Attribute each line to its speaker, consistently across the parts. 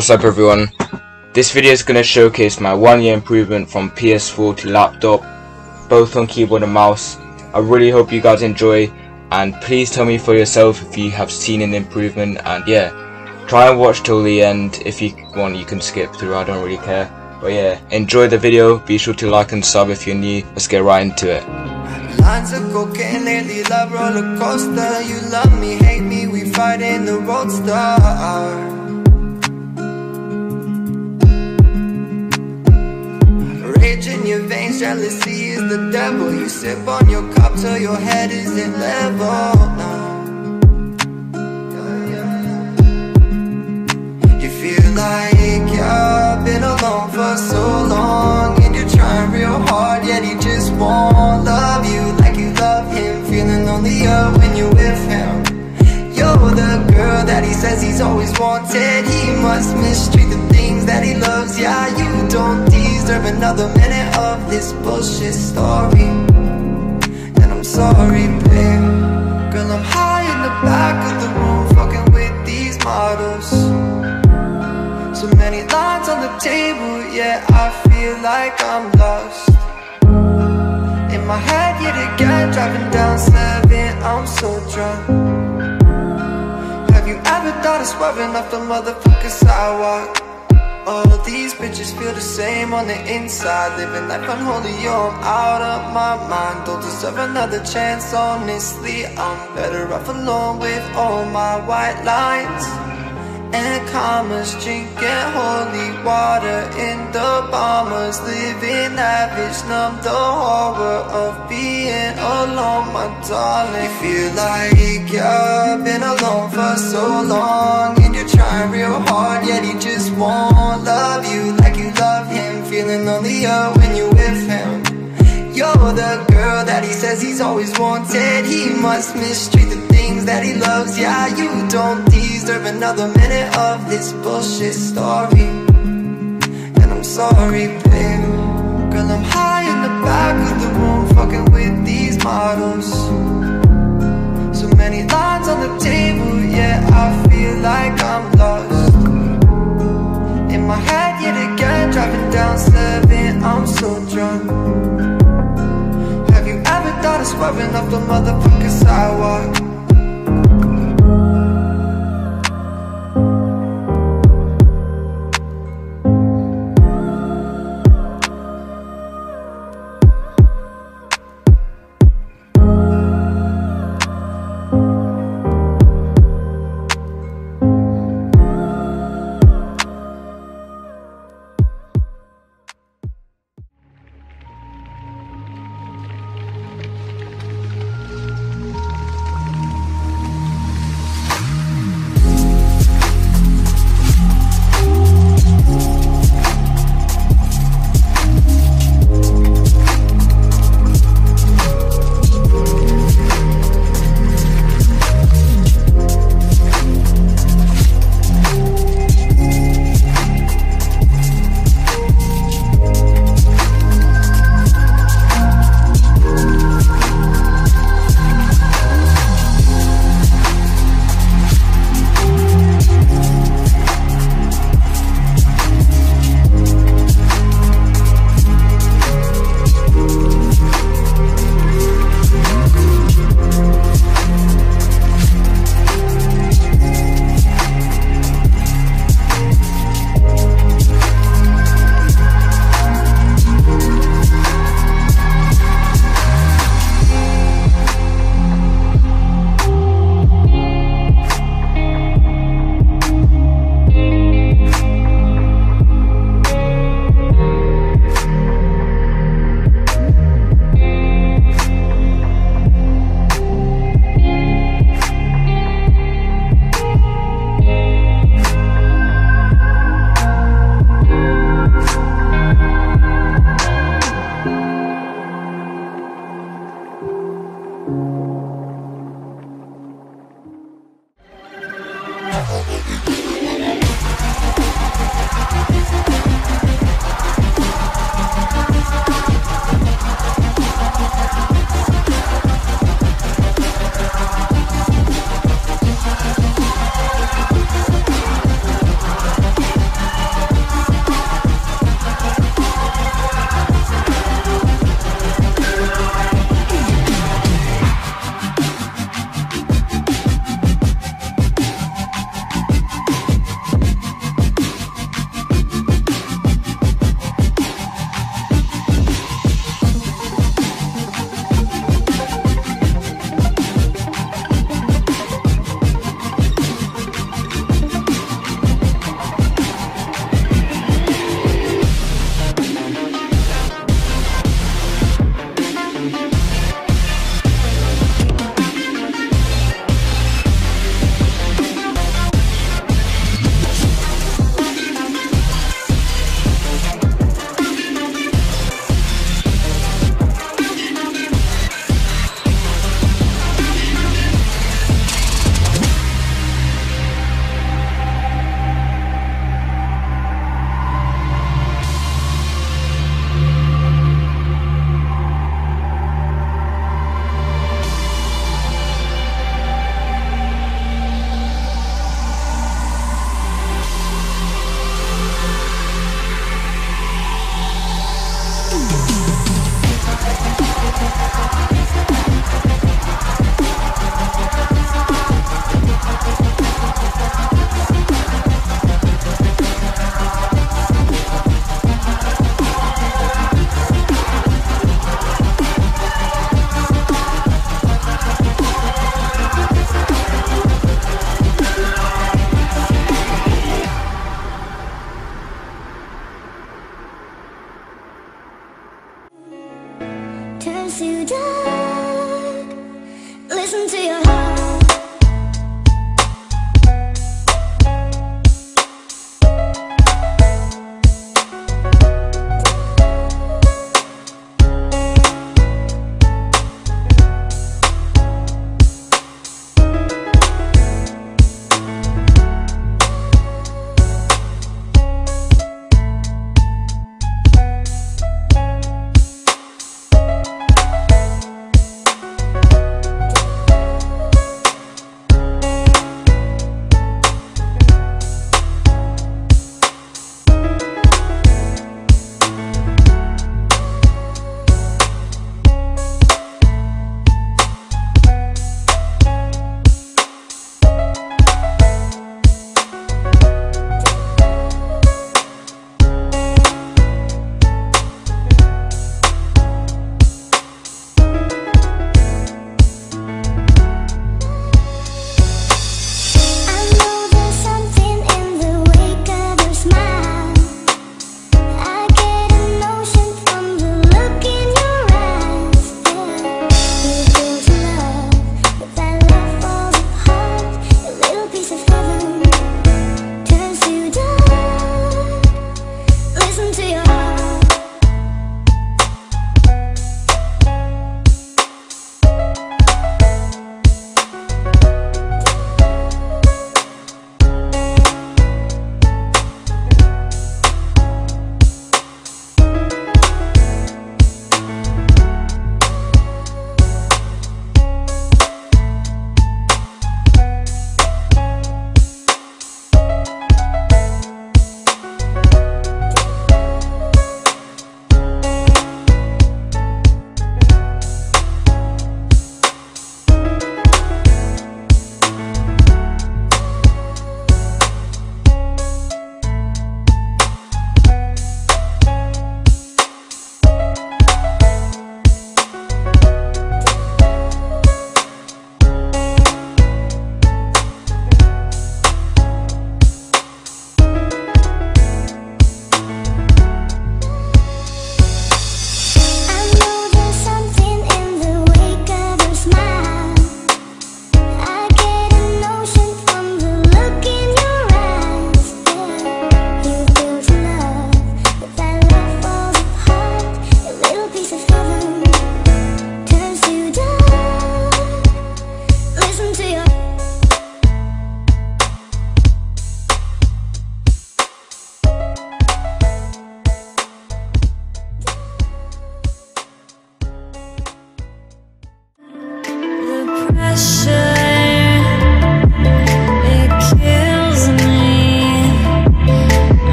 Speaker 1: What's up everyone? This video is going to showcase my one year improvement from PS4 to laptop, both on keyboard and mouse. I really hope you guys enjoy and please tell me for yourself if you have seen an improvement and yeah, try and watch till the end. If you want you can skip through, I don't really care. But yeah, enjoy the video, be sure to like and sub if you're new, let's get right into it.
Speaker 2: Lines of cocaine love roller coaster. You love me, hate me, we fight in the. Veins, jealousy is the devil. You sip on your cup till your head isn't level. now. You feel like you've been alone for so long, and you're trying real hard, yet he just won't love you like you love him. Feeling lonelier when you're with him. You're the girl that he says he's always wanted. He must mistreat the things that he loves. Yeah, you don't deserve another minute of this bullshit story. And I'm sorry, babe. Girl, I'm high in the back of the room, fucking with these models. So many lines on the table, yeah, I feel like I'm lost. In my head yet again, driving down seven, I'm so drunk. Have you ever thought of swerving off the motherfucking sidewalk? All these bitches feel the same on the inside. Living life unholy, yo, I'm out of my mind. Don't deserve another chance, honestly. I'm better off alone with all my white lines and commas. Drinking holy water in the bombers Living lavish, numb the horror of being alone, my darling. You feel like you've been alone for so long And you're trying real hard, yet he just won't lonelier when you're with him. You're the girl that he says he's always wanted. He must mistreat the things that he loves. Yeah, you don't deserve another minute of this bullshit story. And I'm sorry, babe. Girl, I'm high in the back of the room Fucking with these models. So many swerving off the motherfucking sidewalk?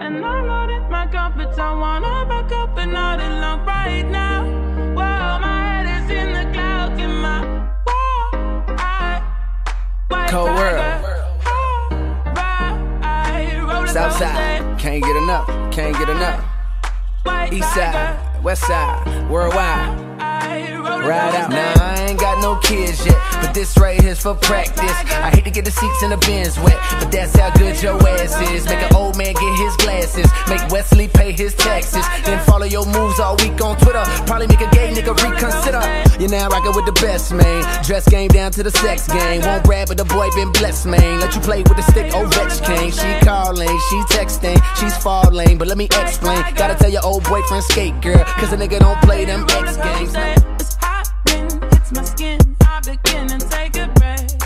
Speaker 2: And I know that my comfort zone. I wanna back up and not alone right now. Well, my head is in the
Speaker 3: clouds in my world. I, Cold world.
Speaker 4: Southside, can't get enough, can't get enough. East side, west side, worldwide. Ride out. Nah, I ain't got no kids yet, but this right here's for practice. I hate to get the seats in the bins wet, but that's how good your ass is. Make an old man get his glasses, make Wesley pay his taxes, then follow your moves all week on Twitter. Probably make a gay nigga reconsider. You're now rocking with the best, man. Dress game down to the sex game. Won't grab, but the boy been blessed, man. Let you play with the stick, oh, Ovechkin. She calling, she texting, she's falling, but let me explain. Gotta tell your old boyfriend skate, girl, cause a nigga don't play them X games.
Speaker 5: My skin. I begin and take a breath.